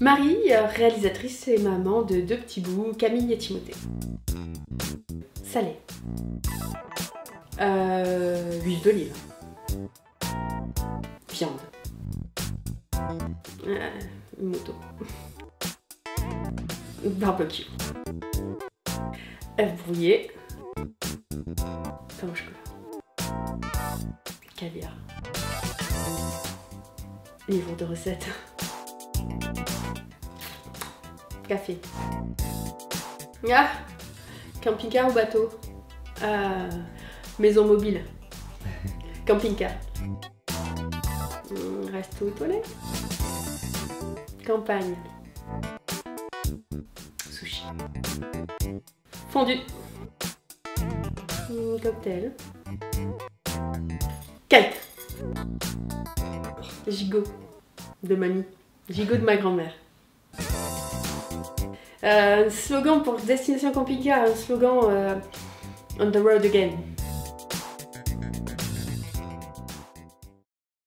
Marie, réalisatrice et maman de deux petits bouts, Camille et Timothée. Salé. Euh, huile d'olive. Viande. Euh, moto. Barbecue. œuf brouillé. Pain au chocolat. Caviar. Livre de recettes. Café. Ah Camping-car ou bateau? Ah Maison mobile. Camping-car. Hmm, Resto aux toilettes. Campagne. Sushi. Fondu. Cocktail. Kite. Gigot. De mamie. Gigot de ma grand-mère. Euh, slogan pour Destination Camping-Car, un slogan euh, On the road again.